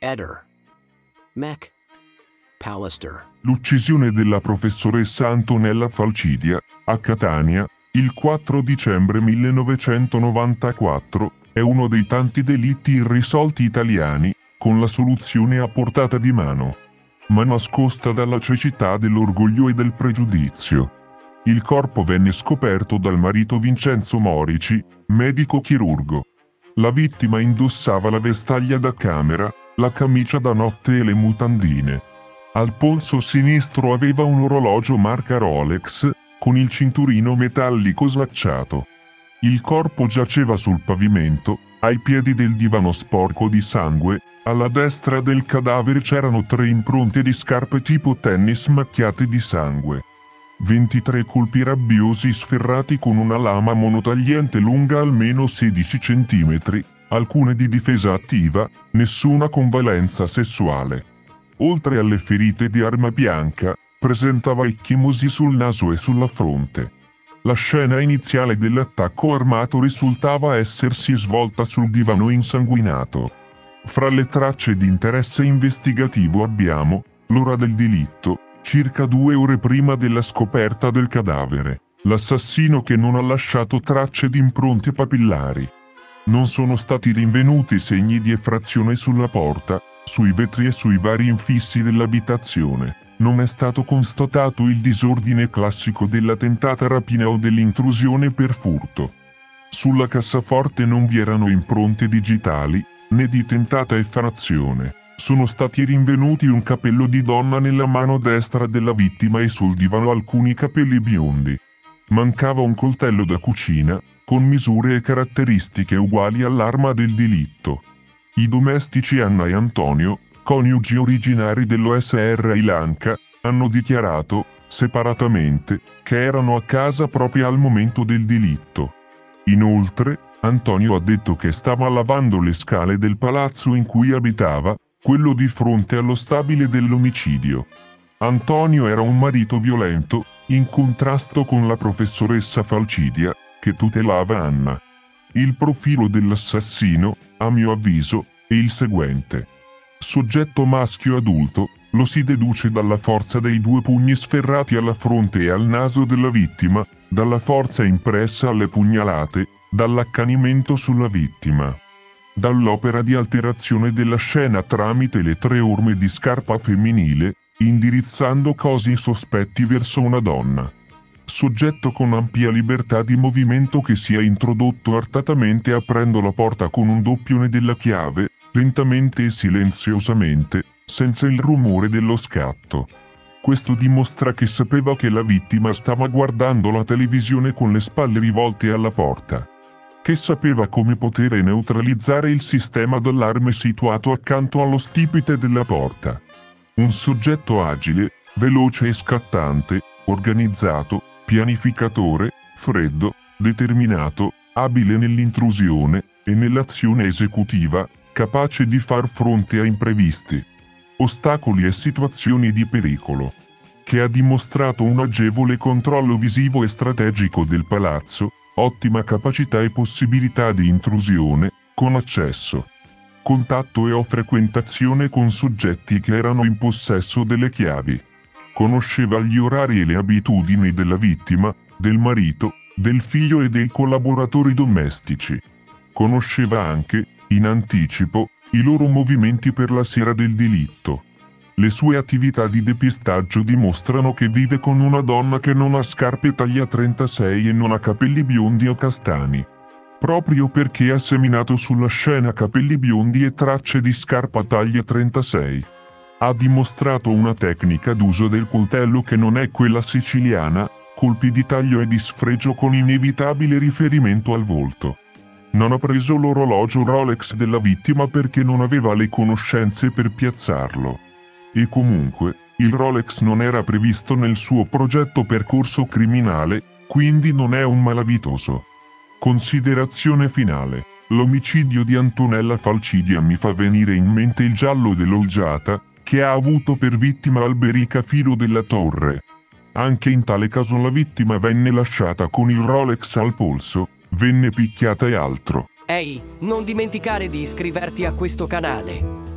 Eder. Mech. Pallister. L'uccisione della professoressa Antonella Falcidia, a Catania, il 4 dicembre 1994, è uno dei tanti delitti irrisolti italiani, con la soluzione a portata di mano, ma nascosta dalla cecità dell'orgoglio e del pregiudizio. Il corpo venne scoperto dal marito Vincenzo Morici, medico chirurgo. La vittima indossava la vestaglia da camera, la camicia da notte e le mutandine. Al polso sinistro aveva un orologio marca Rolex, con il cinturino metallico slacciato. Il corpo giaceva sul pavimento, ai piedi del divano sporco di sangue, alla destra del cadavere c'erano tre impronte di scarpe tipo tennis macchiate di sangue. 23 colpi rabbiosi sferrati con una lama monotagliente lunga almeno 16 cm, alcune di difesa attiva, nessuna con valenza sessuale. Oltre alle ferite di arma bianca, presentava ecchimosi sul naso e sulla fronte. La scena iniziale dell'attacco armato risultava essersi svolta sul divano insanguinato. Fra le tracce di interesse investigativo abbiamo l'ora del delitto, circa due ore prima della scoperta del cadavere, l'assassino che non ha lasciato tracce di impronte papillari. Non sono stati rinvenuti segni di effrazione sulla porta, sui vetri e sui vari infissi dell'abitazione. Non è stato constatato il disordine classico della tentata rapina o dell'intrusione per furto. Sulla cassaforte non vi erano impronte digitali, né di tentata effrazione. Sono stati rinvenuti un capello di donna nella mano destra della vittima e sul divano alcuni capelli biondi. Mancava un coltello da cucina, con misure e caratteristiche uguali all'arma del delitto. I domestici Anna e Antonio, coniugi originari dell'OSR Ilanca, hanno dichiarato, separatamente, che erano a casa proprio al momento del delitto. Inoltre, Antonio ha detto che stava lavando le scale del palazzo in cui abitava, quello di fronte allo stabile dell'omicidio. Antonio era un marito violento, in contrasto con la professoressa Falcidia, che tutelava Anna. Il profilo dell'assassino, a mio avviso, è il seguente. Soggetto maschio adulto, lo si deduce dalla forza dei due pugni sferrati alla fronte e al naso della vittima, dalla forza impressa alle pugnalate, dall'accanimento sulla vittima. Dall'opera di alterazione della scena tramite le tre orme di scarpa femminile, indirizzando cosi sospetti verso una donna. Soggetto con ampia libertà di movimento che si è introdotto artatamente aprendo la porta con un doppione della chiave, lentamente e silenziosamente, senza il rumore dello scatto. Questo dimostra che sapeva che la vittima stava guardando la televisione con le spalle rivolte alla porta che sapeva come poter neutralizzare il sistema d'allarme situato accanto allo stipite della porta. Un soggetto agile, veloce e scattante, organizzato, pianificatore, freddo, determinato, abile nell'intrusione e nell'azione esecutiva, capace di far fronte a imprevisti, ostacoli e situazioni di pericolo, che ha dimostrato un agevole controllo visivo e strategico del palazzo, ottima capacità e possibilità di intrusione, con accesso, contatto e o frequentazione con soggetti che erano in possesso delle chiavi. Conosceva gli orari e le abitudini della vittima, del marito, del figlio e dei collaboratori domestici. Conosceva anche, in anticipo, i loro movimenti per la sera del delitto. Le sue attività di depistaggio dimostrano che vive con una donna che non ha scarpe taglia 36 e non ha capelli biondi o castani. Proprio perché ha seminato sulla scena capelli biondi e tracce di scarpa taglia 36. Ha dimostrato una tecnica d'uso del coltello che non è quella siciliana, colpi di taglio e di sfregio con inevitabile riferimento al volto. Non ha preso l'orologio Rolex della vittima perché non aveva le conoscenze per piazzarlo. E comunque, il Rolex non era previsto nel suo progetto percorso criminale, quindi non è un malavitoso. Considerazione finale. L'omicidio di Antonella Falcidia mi fa venire in mente il giallo dell'Olgiata, che ha avuto per vittima Alberica Filo della Torre. Anche in tale caso la vittima venne lasciata con il Rolex al polso, venne picchiata e altro. Ehi, non dimenticare di iscriverti a questo canale.